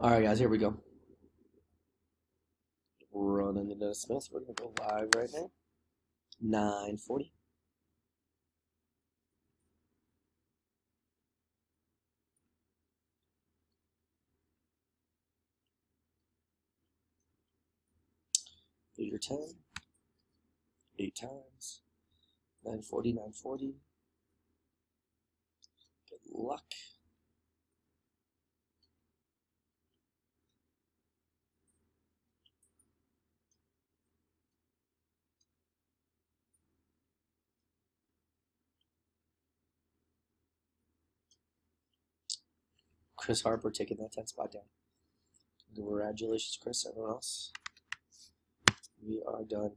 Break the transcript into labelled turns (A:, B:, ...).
A: All right, guys, here we go. Running the Dennis Smith. We're gonna go live right now. 940. Do your 10. Eight times. 940, 940. Good luck. Chris Harper taking that 10 spot down. Congratulations, Chris. Everyone else. We are done.